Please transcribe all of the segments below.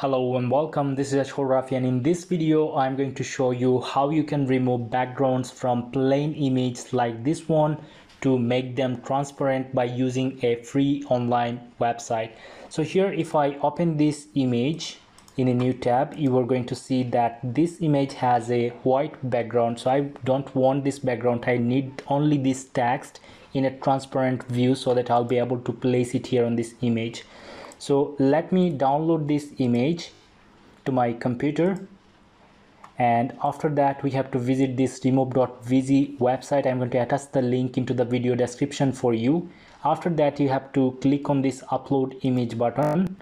Hello and welcome, this is Azharul Rafy and in this video I'm going to show you how you can remove backgrounds from plain images like this one to make them transparent by using a free online website. So here if I open this image in a new tab you are going to see that this image has a white background so I don't want this background I need only this text in a transparent view so that I'll be able to place it here on this image so let me download this image to my computer. And after that we have to visit this remove.bg website. I'm going to attach the link into the video description for you. After that you have to click on this upload image button.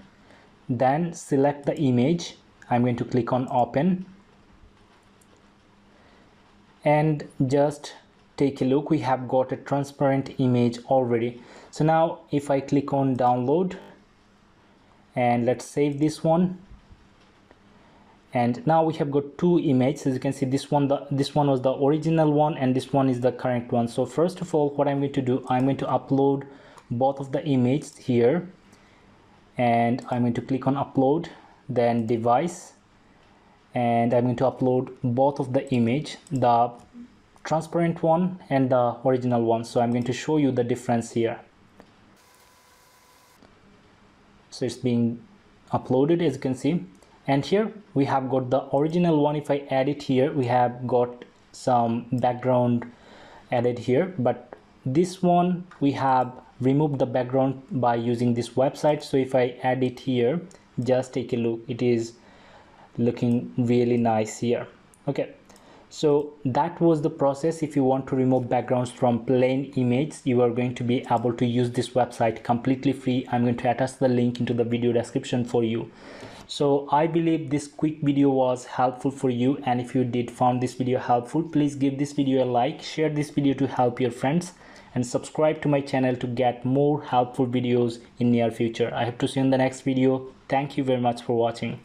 Then select the image. I'm going to click on open. And just take a look. We have got a transparent image already. So now if i click on download and let's save this one. And now we have got two images. As you can see this one the this one was the original one and this one is the correct one. So first of all what i'm going to do i'm going to upload both of the images here. And i'm going to click on upload then device. And i'm going to upload both of the image the transparent one and the original one. So i'm going to show you the difference here so it's being uploaded as you can see. And here we have got the original one if I add it here. We have got some background added here. But this one we have removed the background by using this website. So if I add it here just take a look. It is looking really nice here. Okay so that was the process. If you want to remove backgrounds from plain images you are going to be able to use this website completely free. I'm going to attach the link into the video description for you. So i believe this quick video was helpful for you. And if you did found this video helpful please give this video a like share this video to help your friends and subscribe to my channel to get more helpful videos in near future. I hope to see you in the next video. Thank you very much for watching